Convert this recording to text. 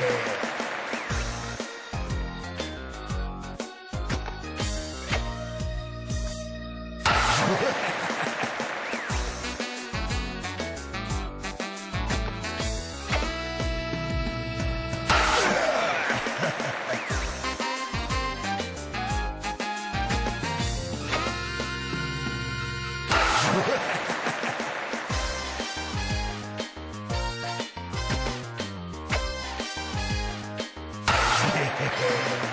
Yeah. Hehehehe